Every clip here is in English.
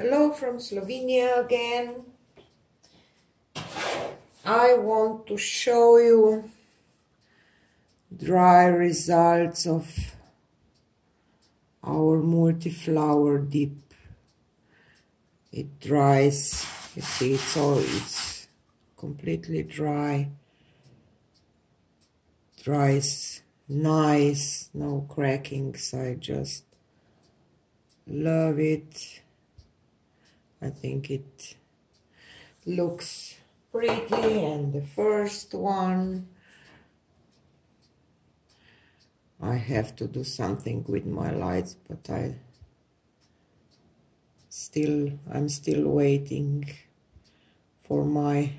Hello from Slovenia again. I want to show you dry results of our multi-flower dip. It dries, you see it's all, it's completely dry. Dries nice, no crackings, I just love it. I think it looks pretty and the first one I have to do something with my lights but I still I'm still waiting for my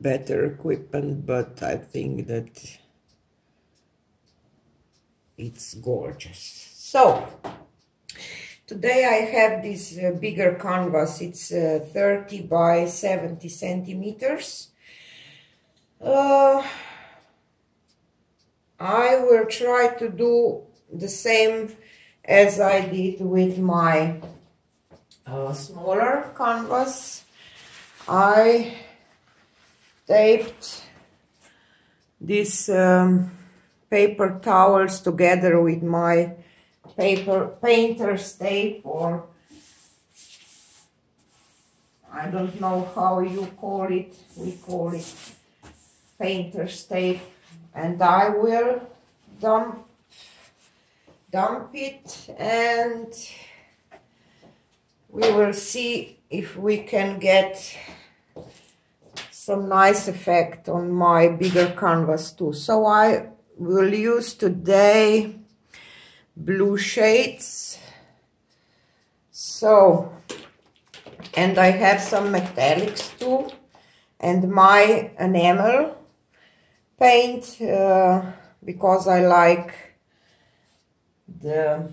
better equipment but I think that it's gorgeous. So Today I have this uh, bigger canvas, it's uh, 30 by 70 centimeters. Uh, I will try to do the same as I did with my uh, smaller canvas. I taped these um, paper towels together with my paper painter's tape or I don't know how you call it, we call it painter's tape and I will dump dump it and we will see if we can get some nice effect on my bigger canvas too. So I will use today blue shades. So, and I have some metallics too. And my enamel paint, uh, because I like the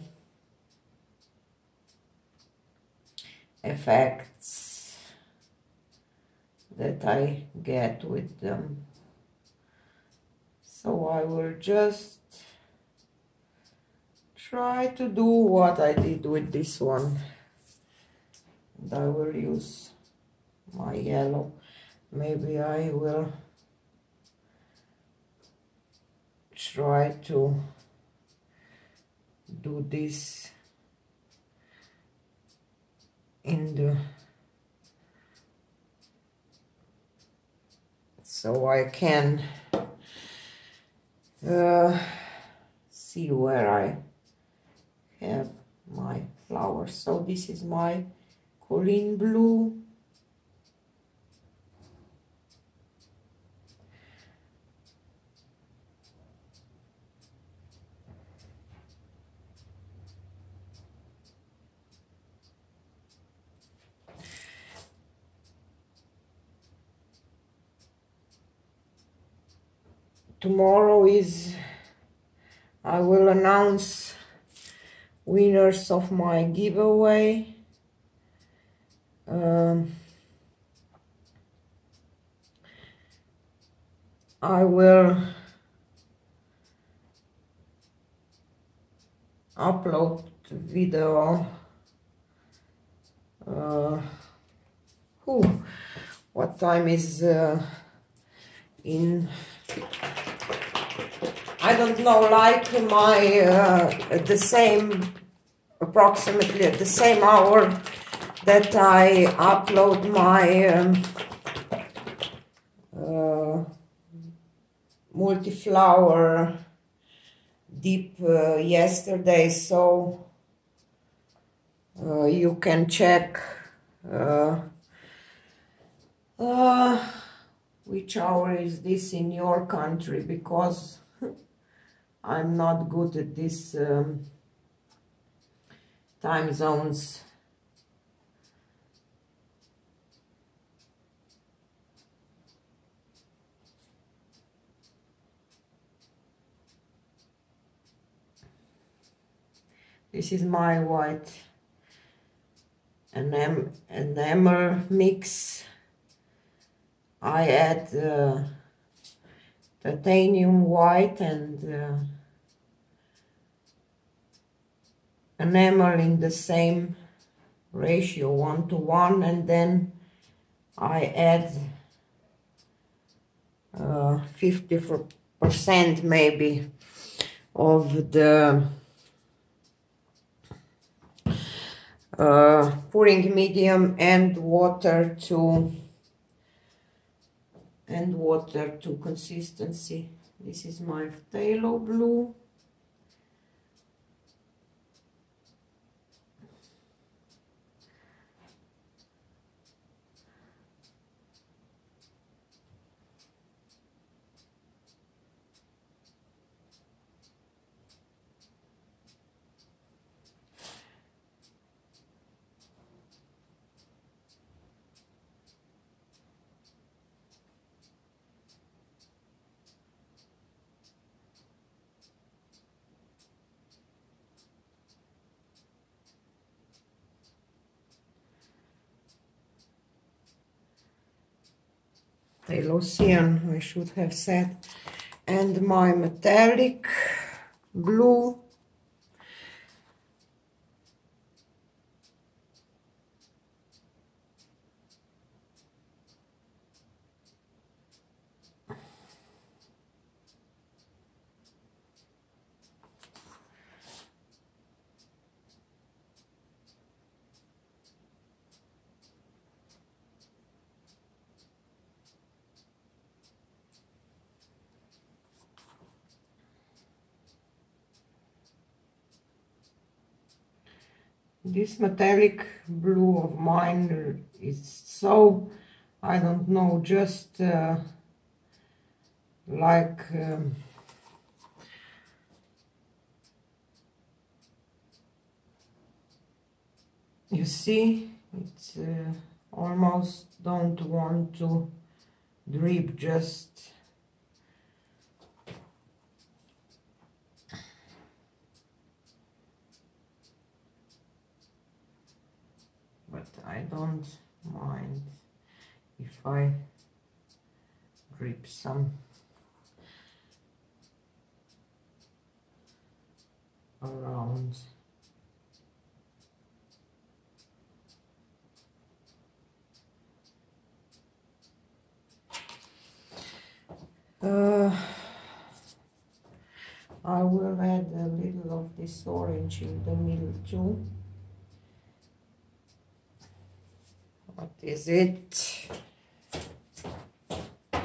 effects that I get with them. So I will just try to do what I did with this one. And I will use my yellow. Maybe I will try to do this in the so I can uh, see where I have my flowers. So this is my Colleen blue. Tomorrow is, I will announce winners of my giveaway. Um, I will upload video uh, who what time is uh, in I don't know, like my, uh, the same, approximately at the same hour that I upload my um, uh, multi-flower dip uh, yesterday, so uh, you can check uh, uh, which hour is this in your country because I'm not good at these um, time zones. This is my white enam enamel mix. I add uh, titanium white and uh, enamel in the same ratio, one to one, and then I add uh, 50% maybe of the uh, pouring medium and water to and water to consistency. This is my phthalo blue. Phthalocyan, I should have said, and my metallic blue this metallic blue of mine is so I don't know just uh, like um, you see it's uh, almost don't want to drip just I don't mind. If I drip some around. Uh, I will add a little of this orange in the middle too What is it?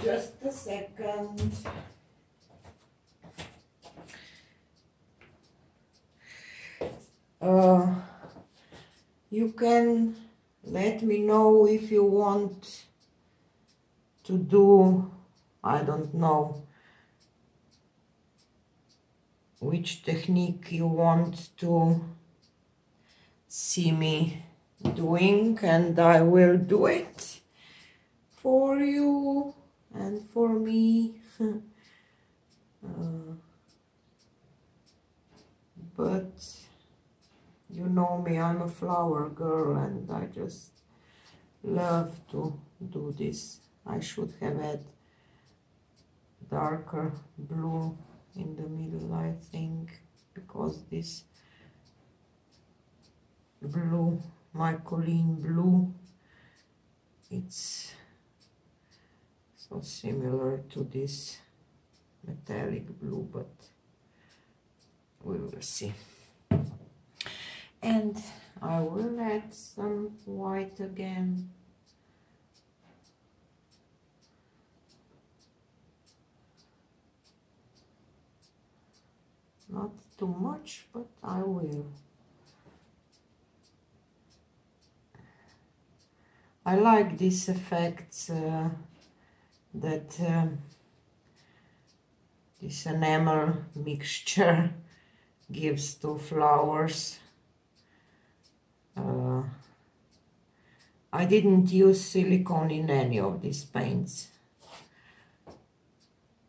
Just a second. Uh, you can let me know if you want to do, I don't know, which technique you want to see me doing and I will do it for you and for me. Uh, but you know me I'm a flower girl and I just love to do this. I should have had darker blue in the middle I think because this blue Colleen blue. It's so similar to this metallic blue but we will see. And I will add some white again. Not too much but I will I like this effect uh, that um, this enamel mixture gives to flowers. Uh, I didn't use silicone in any of these paints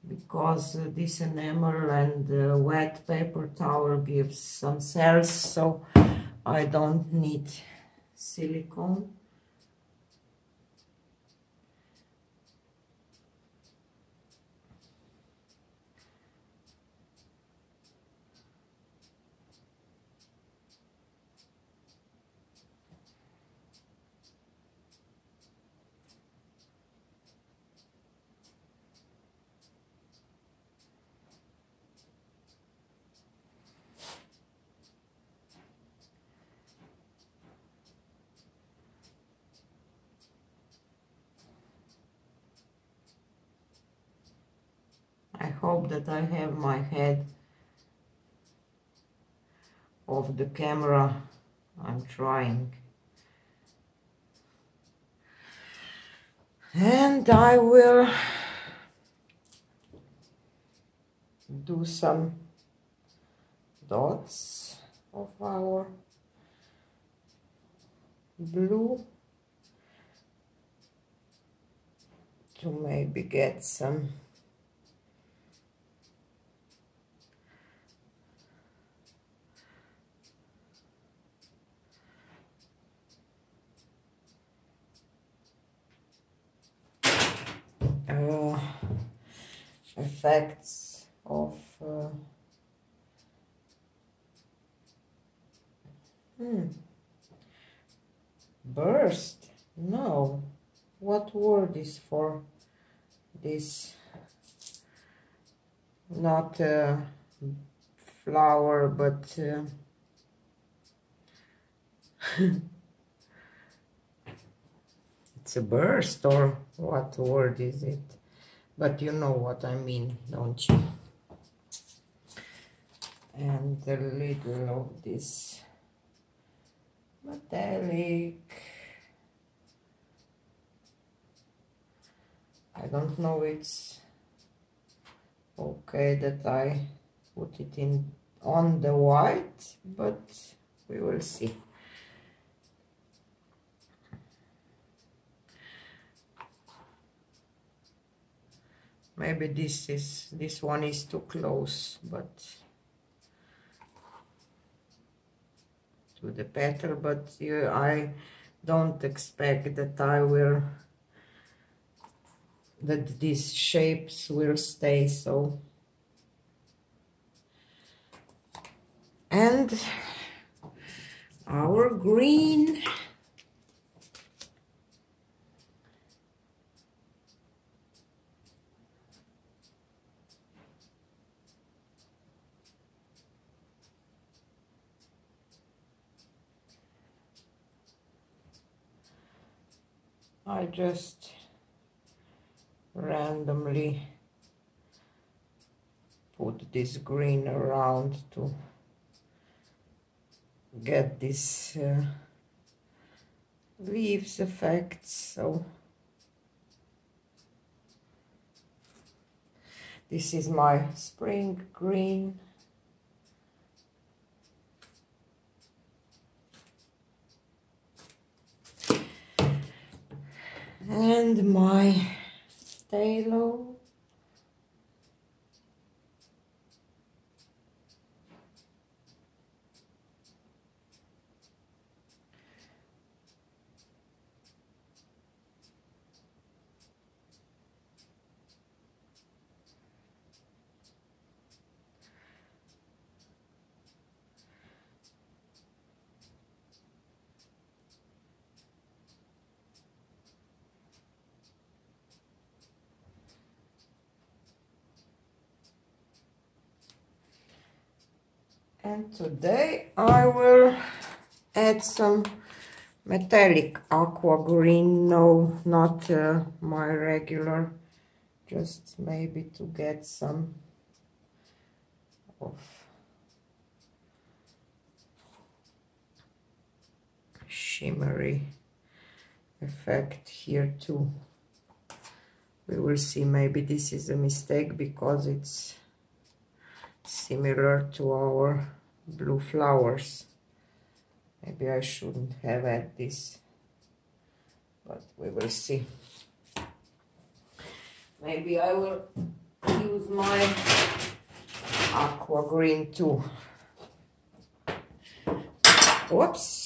because uh, this enamel and uh, wet paper towel gives some cells so I don't need silicone. Hope that I have my head off the camera. I'm trying. And I will do some dots of our blue to maybe get some uh, effects of uh, hmm, burst? No. What word is for this? Not a flower but uh, it's a burst or what word is it? But you know what I mean don't you? And a little of this metallic. I don't know it's okay that I put it in on the white but we will see maybe this is this one is too close but to the petal but uh, I don't expect that I will that these shapes will stay so. And our green I just randomly put this green around to get this uh, leaves effect so. This is my spring green and my Phthalo. And today I will add some metallic aqua green. No not uh, my regular. Just maybe to get some of shimmery effect here too. We will see. Maybe this is a mistake because it's similar to our blue flowers. Maybe I shouldn't have had this, but we will see. Maybe I will use my aqua green too. Whoops.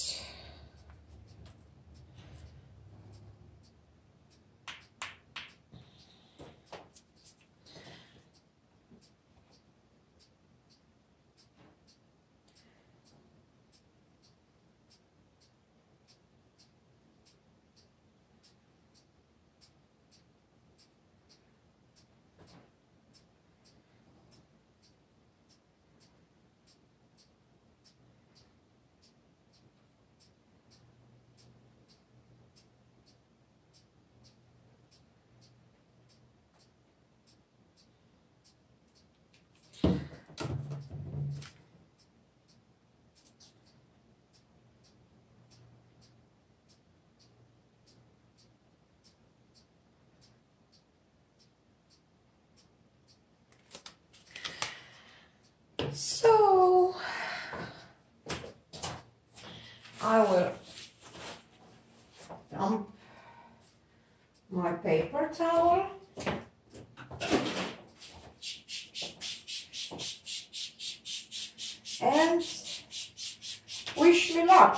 So I will dump my paper towel. And wish me luck.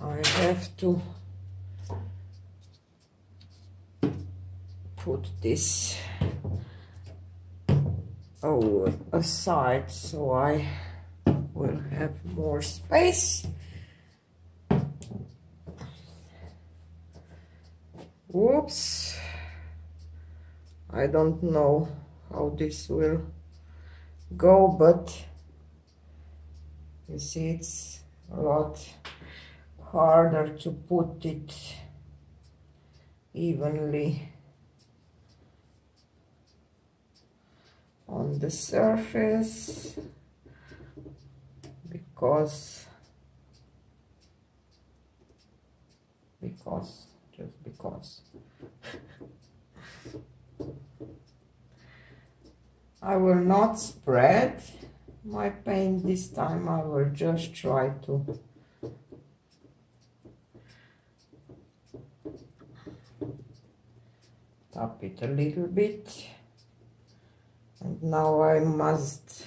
I have to put this over aside so I will have more space. Whoops. I don't know how this will go, but you see it's a lot harder to put it evenly on the surface because because just because. I will not spread my paint this time I will just try to tap it a little bit and now I must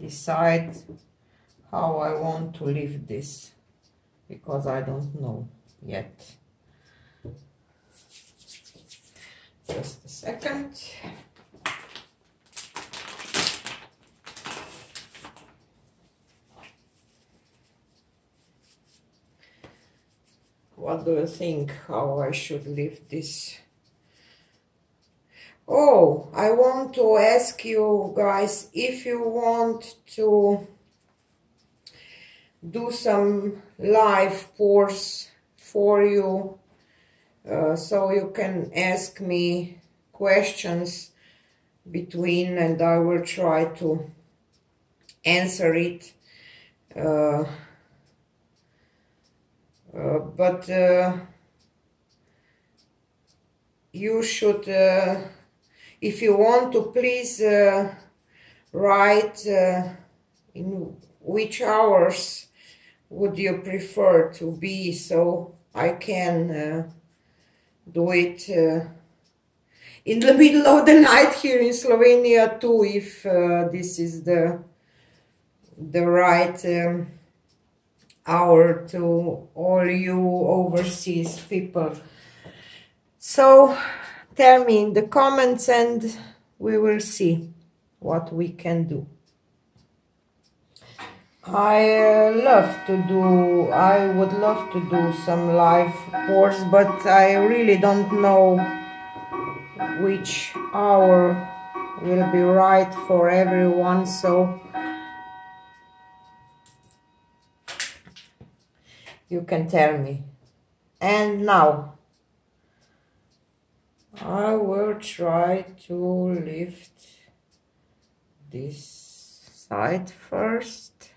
decide how I want to leave this because I don't know yet. Just a second. What do you think how I should leave this oh I want to ask you guys if you want to do some live pours for you uh, so you can ask me questions between and I will try to answer it uh, uh, but uh, you should uh, if you want to please uh, write in which hours would you prefer to be so I can uh, do it uh, in the middle of the night here in Slovenia too if uh, this is the the right um, hour to all you overseas people. So tell me in the comments and we will see what we can do I uh, love to do, I would love to do some live pours, but I really don't know which hour will be right for everyone, so you can tell me. And now, I will try to lift this side first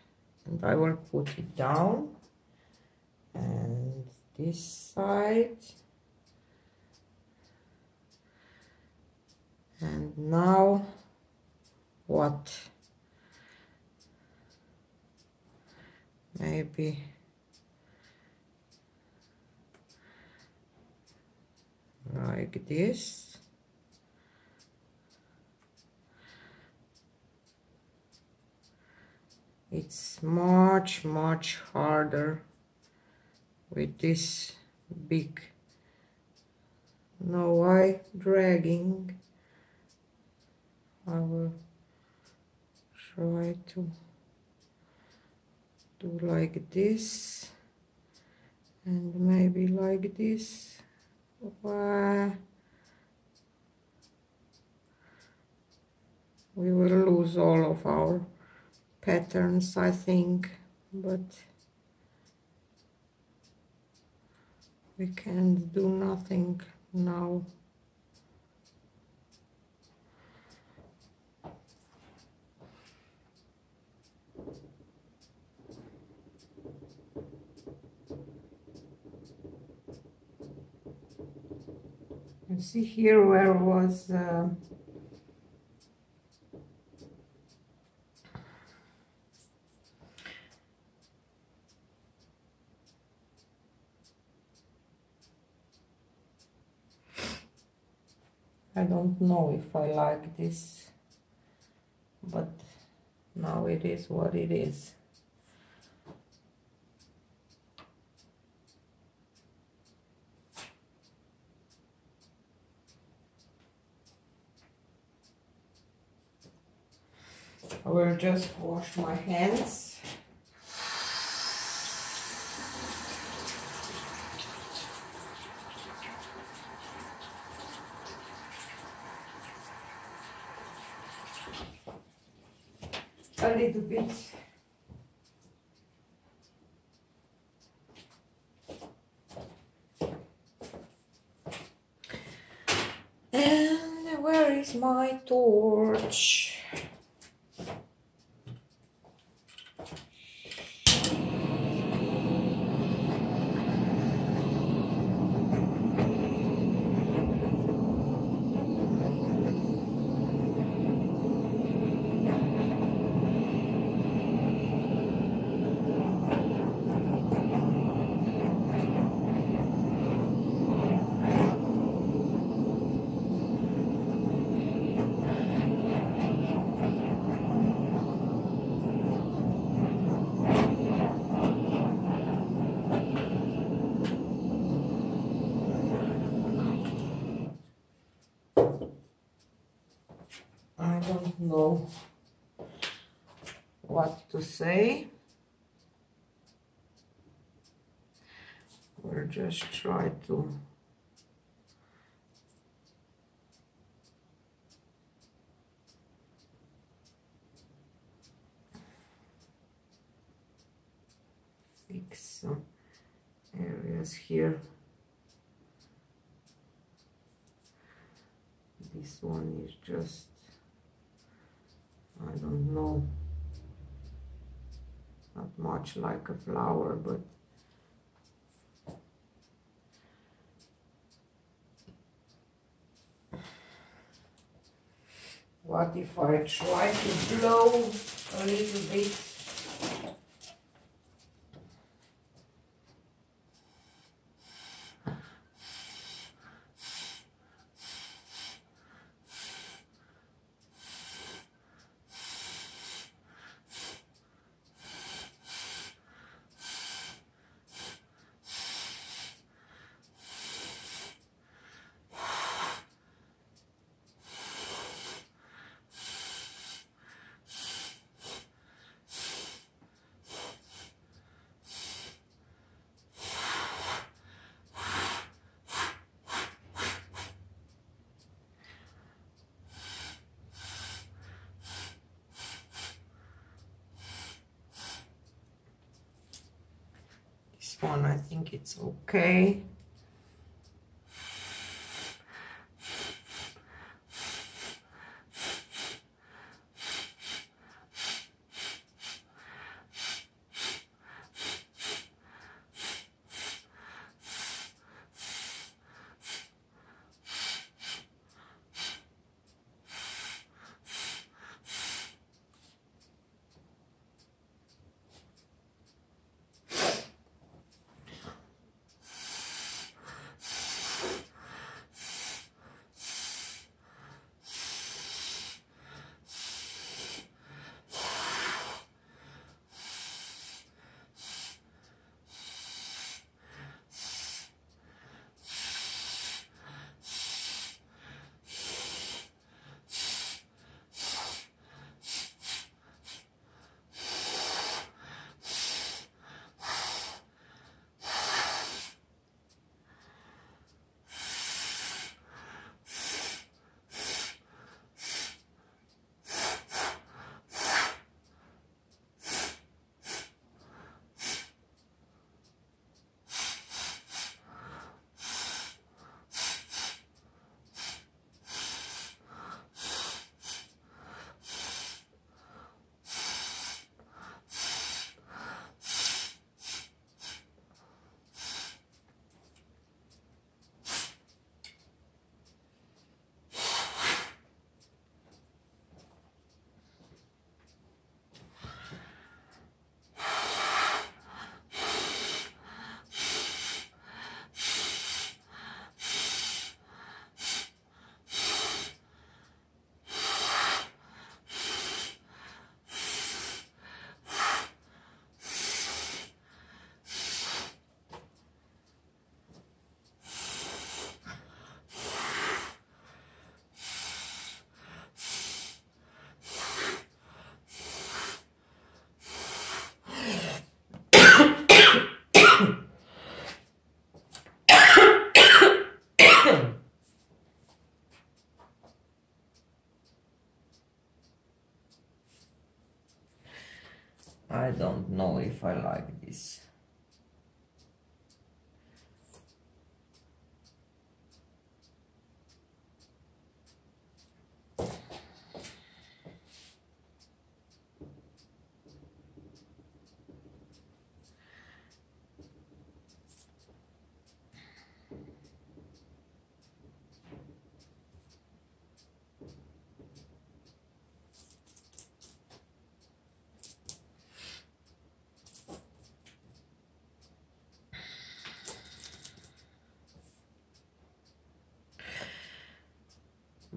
and I will put it down. And this side. And now what? Maybe like this. It's much much harder with this big no why dragging. I will try to do like this and maybe like this We will lose all of our patterns I think but we can't do nothing now see here where was uh, I don't know if I like this but now it is what it is I will just wash my hands. A little bit And where is my torch? I don't know what to say. We'll just try to fix some areas here. This one is just I don't know. Not much like a flower but what if I try to blow a little bit This one, I think it's okay.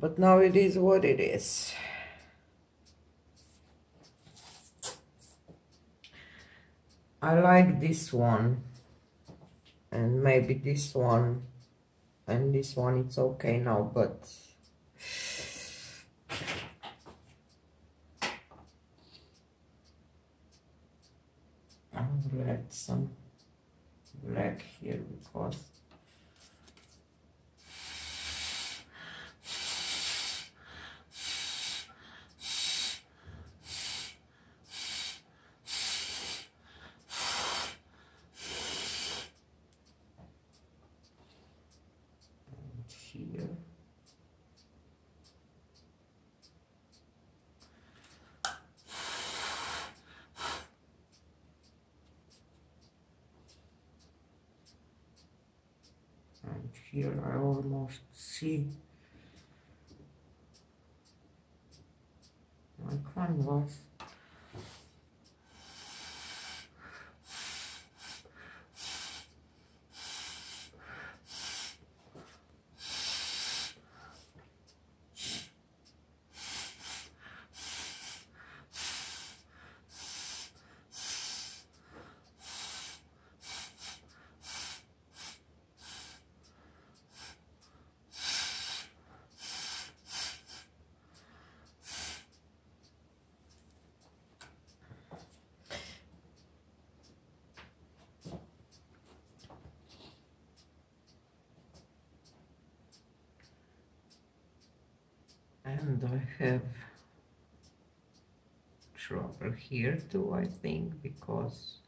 But now it is what it is. I like this one and maybe this one and this one it's okay now but I will add some black here because and I have trouble here too I think because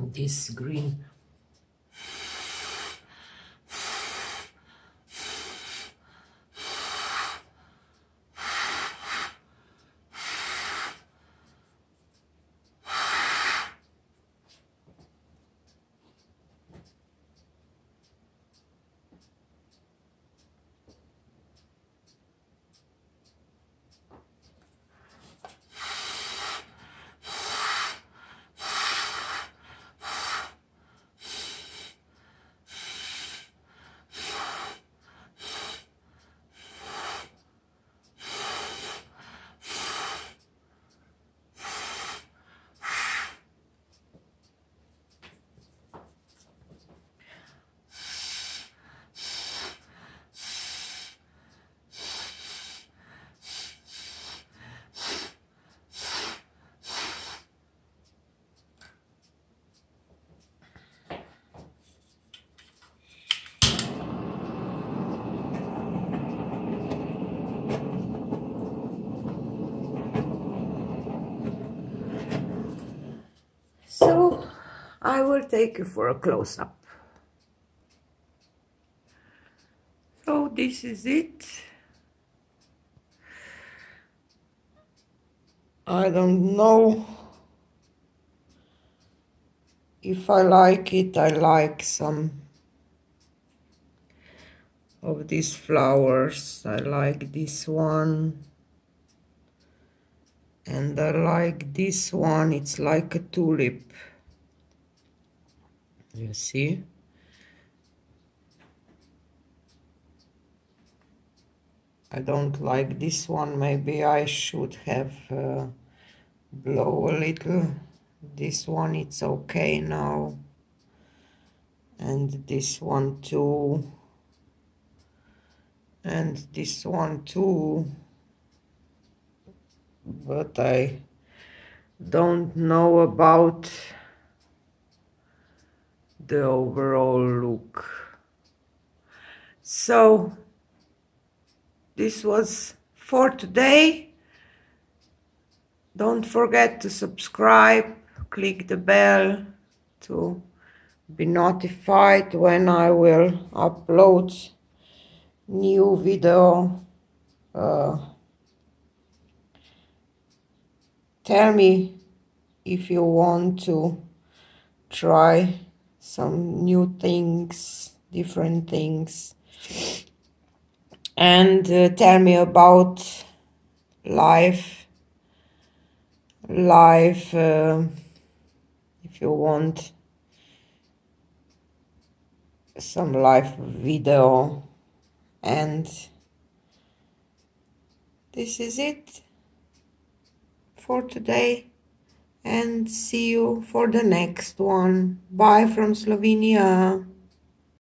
this green I will take you for a close-up. So this is it. I don't know if I like it. I like some of these flowers. I like this one and I like this one it's like a tulip you see. I don't like this one. Maybe I should have uh, blow a little. This one it's okay now. And this one too. And this one too. But I don't know about the overall look. So this was for today. Don't forget to subscribe, click the bell to be notified when I will upload new video. Uh, tell me if you want to try some new things, different things, and uh, tell me about life. Life, uh, if you want. Some live video, and this is it for today and see you for the next one. Bye from Slovenia.